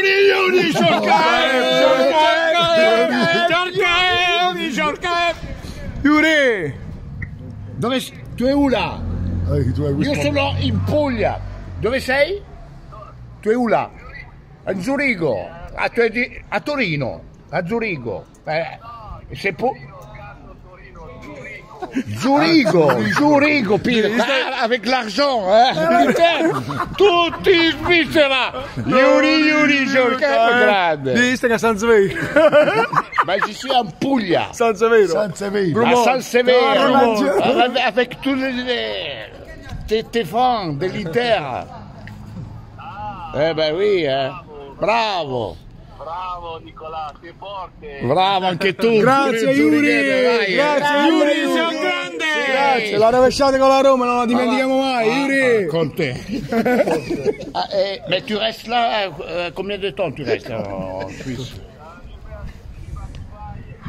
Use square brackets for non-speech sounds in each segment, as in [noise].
Yuri, Yuri, Yuri, Yuri, Yuri! Dove sei? Tu è Ula? Eh, Io sono in Puglia. Dove sei? Tu è Ula? A Zurigo. A, tu è di- a Torino. A Zurigo. Eh, se pu- Zurigo, Zurigo, Pino, Ah, avec l'argent, eh? tutti in Svizzera, Yuri, Yuri, Giorgio, grande, Viste che San Severo! [laughs] ma ci sia in Puglia, San Severo! San Severo. à San Severo, Brumont. avec, tous les, fans de l'Inter. Eh ben oui, eh. bravo, Bravo Nicolà, sei forte. bravo anche tu. Grazie Yuri! Eh. Grazie Grazie, la rovesciate con la Roma, non la dimentichiamo mai, Yuri! Con te. [laughs] Ah, eh, mais tu restes là, euh, combien de temps tu restes en Suisse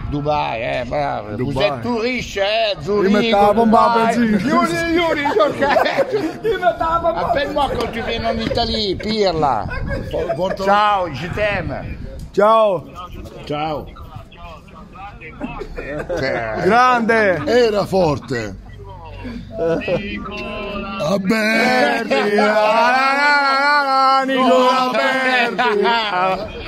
Dubai, eh, bravo. Vous Dubai. êtes tout riche, eh, Zurigo, mette [laughs] la bomba a benzina. Yuri, Yuri, Yuri. Appelle-moi quand tu viens en Italie, Pirla. Ciao, je t'aime. Ciao! Ciao. Grande! Era forte. Vabbè. Nicola Berti!